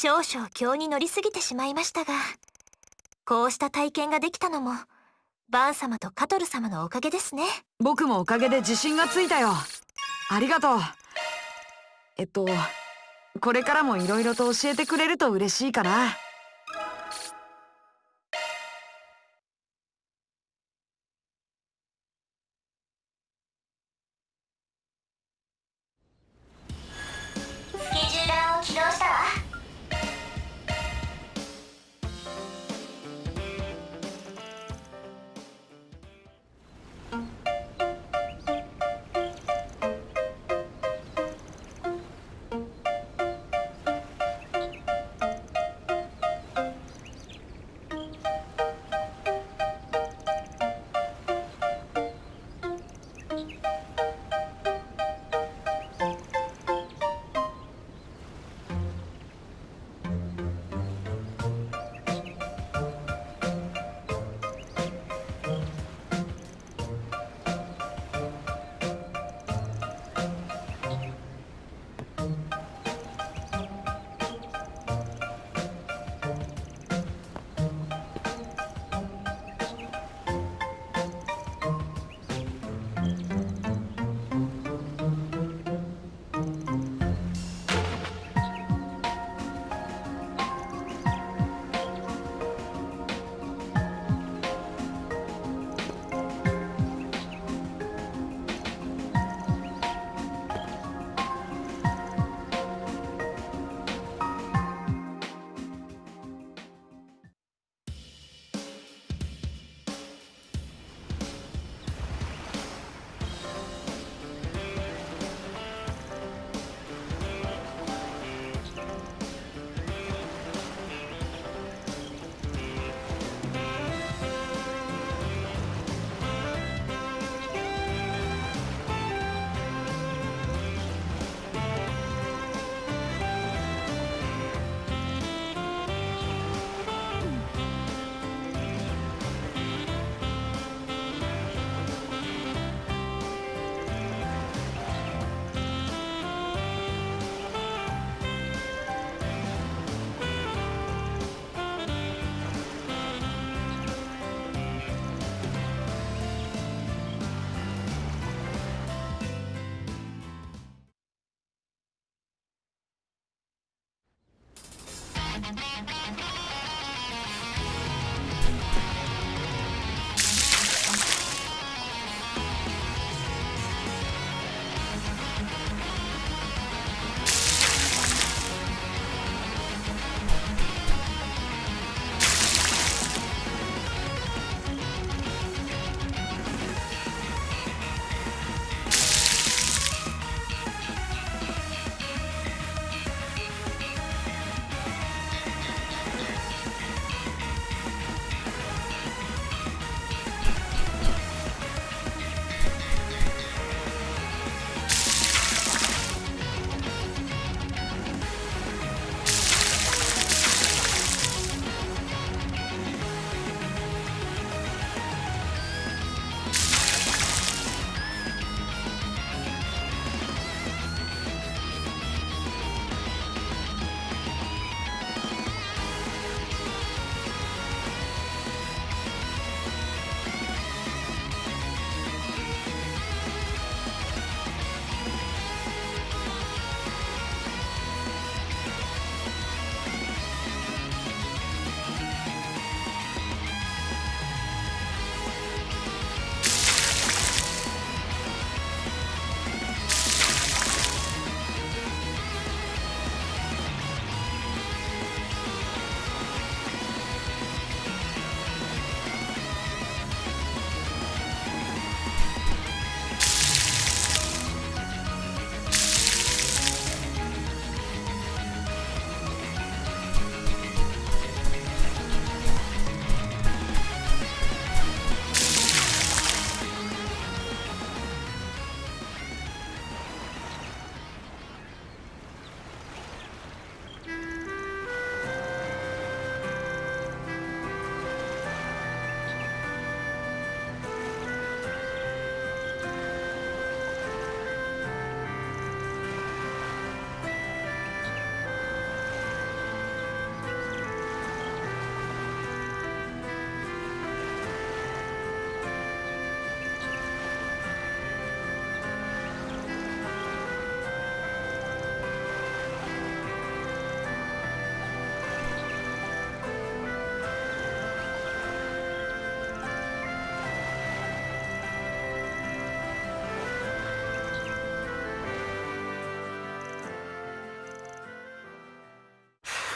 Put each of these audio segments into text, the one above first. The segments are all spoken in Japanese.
少々強に乗りすぎてしまいましたがこうした体験ができたのもバン様とカトル様のおかげですね。僕もおかげで自信がついたよ。ありがとう。えっとこれからも色々と教えてくれると嬉しいかな。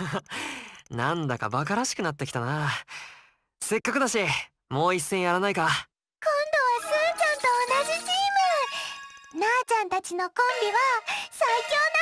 なんだかバカらしくなってきたな。せっかくだしもう一戦やらないか。今度はスーちゃんと同じチーム。なーちゃんたちのコンビは最強な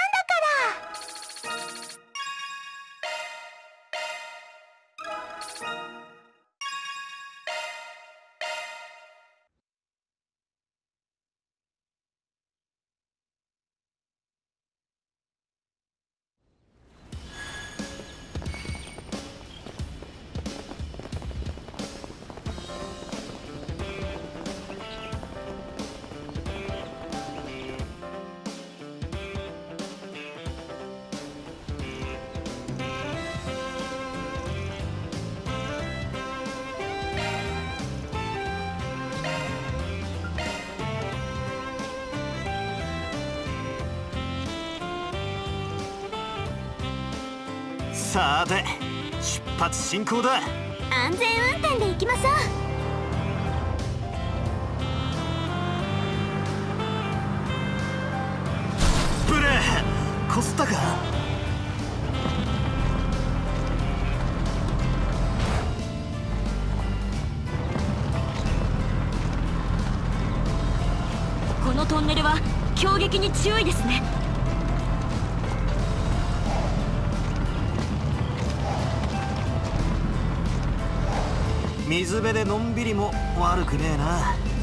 さて出発進行だ。安全運転で行きましょう。ブレーコスタかこのトンネルは強撃に強いですね水辺でのんびりも悪くねえな。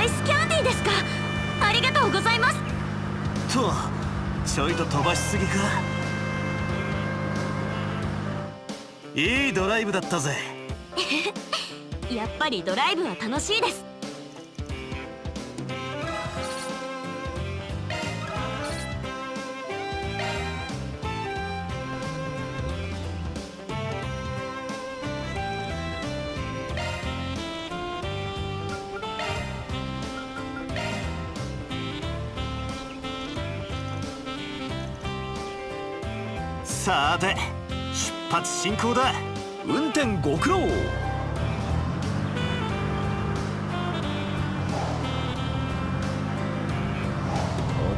アイスキャンディーですか。ありがとうございます。とちょいと飛ばしすぎか。いいドライブだったぜ。やっぱりドライブは楽しいです進行だ。運転ご苦労。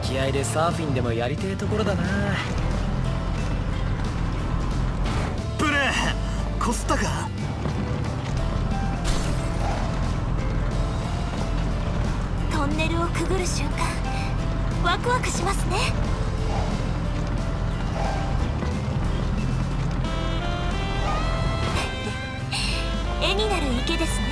沖合でサーフィンでもやりてえところだな。ブレーコスタかトンネルをくぐる瞬間ワクワクしますね。池ですね。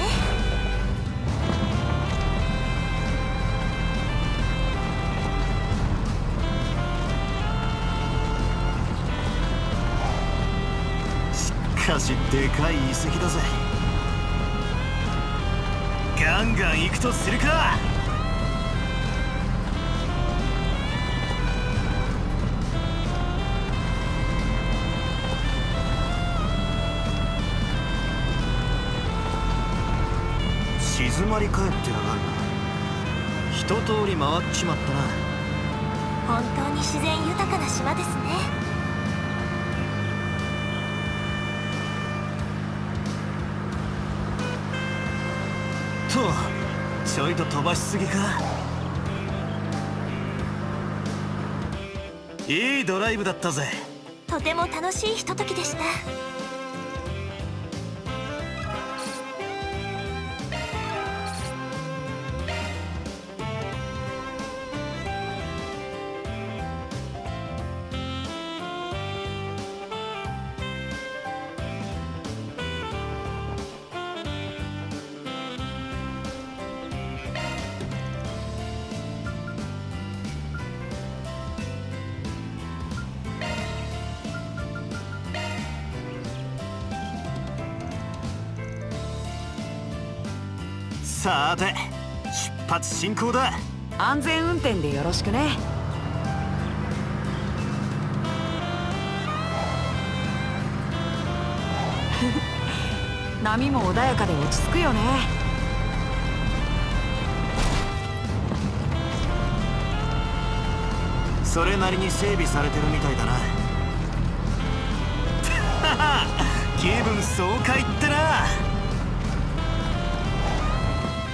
しかしでかい遺跡だぜ。ガンガン行くとするか。まり返ってやがるな。一通り回っちまったな。本当に自然豊かな島ですね。とちょいと飛ばしすぎか。いいドライブだったぜ。とても楽しいひとときでしたさて出発進行だ。安全運転でよろしくね。波も穏やかで落ち着くよね。それなりに整備されてるみたいだな。気分爽快ってな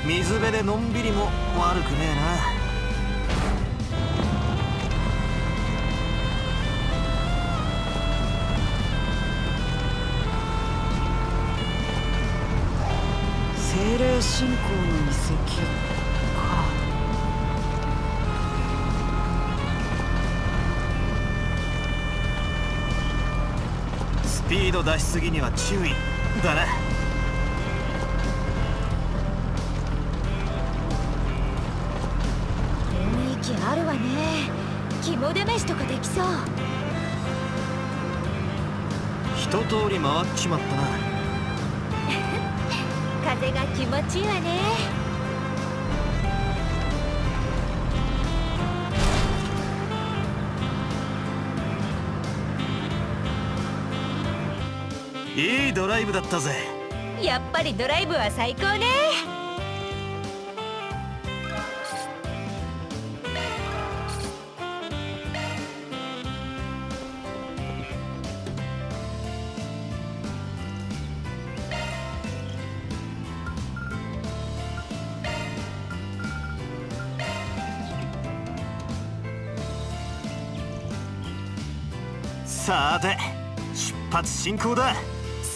水辺でのんびりも悪くねえな。精霊信仰の遺跡か。スピード出しすぎには注意だな。肝試しとかできそう。一通り回っちまったな。風が気持ちいいわね。いいドライブだったぜ。やっぱりドライブは最高ね発進行だ。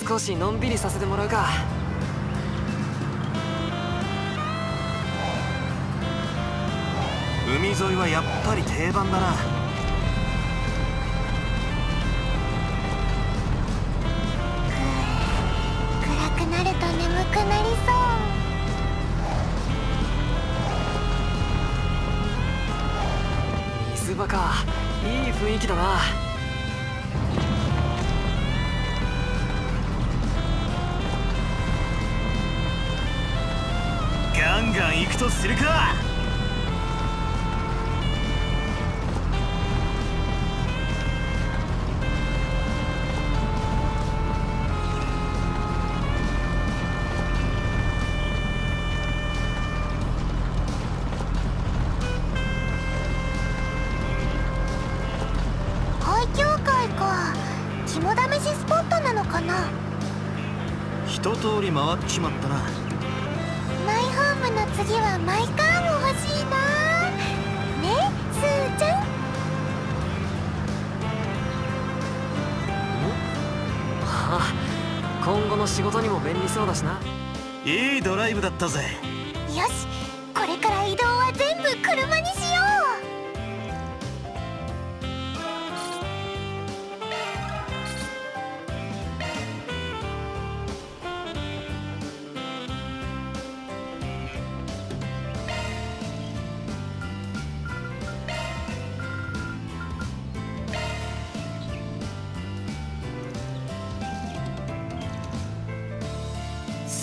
少しのんびりさせてもらうか。海沿いはやっぱり定番だな。暗くなると眠くなりそう。水場か。いい雰囲気だなンガン行くとするか。しスポットなのかな一通り回っちまったな次はマイカーも欲しいな。ねスーちゃん。はあ今後の仕事にも便利そうだしな。いいドライブだったぜ。よし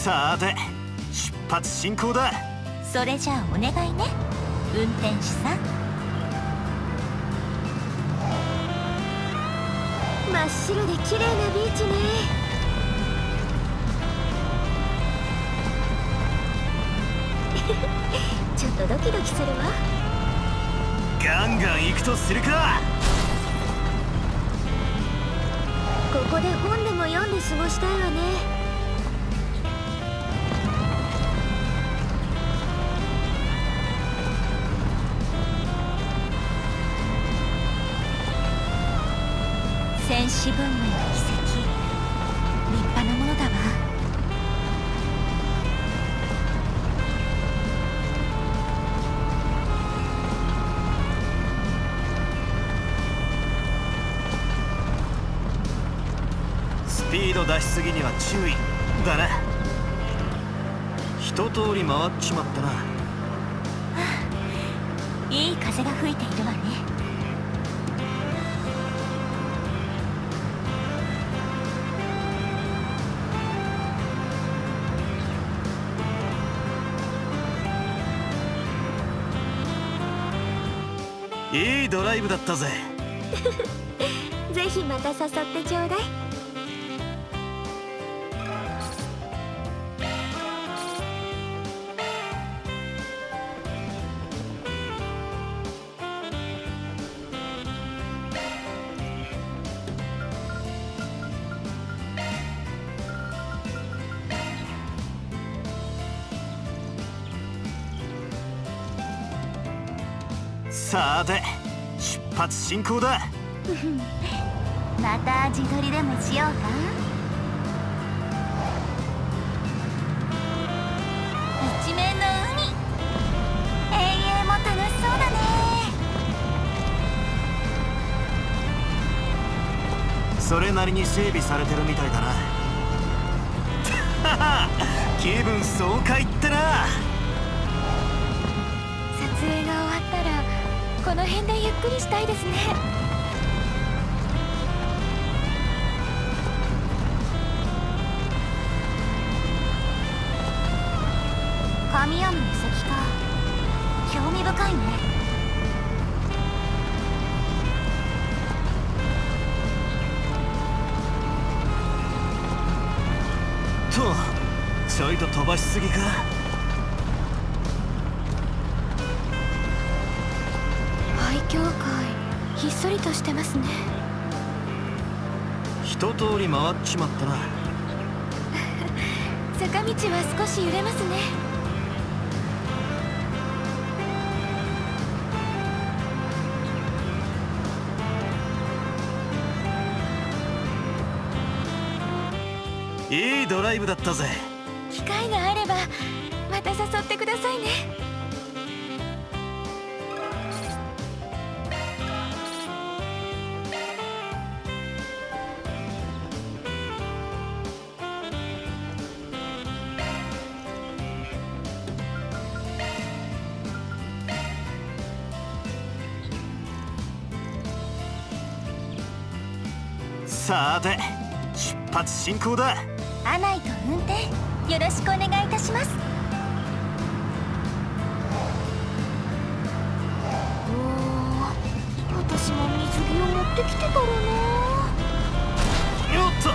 さて出発進行だ。うそれじゃあお願いね。運転手さん。真っ白で綺麗なビーチね。ちょっとドキドキするわ。ガンガン行くとするか。ここで本でも読んで過ごしたいわね戦士文明の遺跡。立派なものだわ。スピード出しすぎには注意だな。一通り回っちまったな。いい風が吹いているわねいいドライブだったぜ。ぜひまた誘ってちょうだい。発進行だ。また自撮りでもしようか？一面の海。遠泳も楽しそうだね。それなりに整備されてるみたいだな。気分爽快ってなこの辺でゆっくりしたいですね。神山の遺跡か。興味深いね。とちょいと飛ばしすぎか？りとしてますね。一通り回っちまったな。坂道は少し揺れますね。いいドライブだったぜ。機会があればまた誘ってくださいね発進行だ。アナイと運転よろしくお願いいたします。おー私も水着を持ってきてからなよっと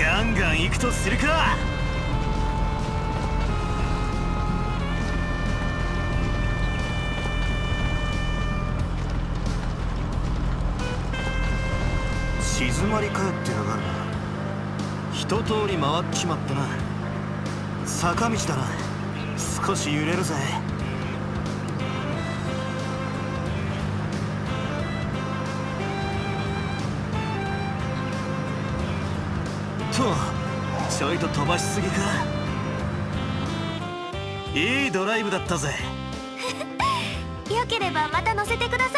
ガンガン行くとするか。静まり返ってやがるな。一通り回っちまったな。坂道だな。少し揺れるぜ。ちょいと飛ばしすぎか。いいドライブだったぜ。よければまた乗せてください。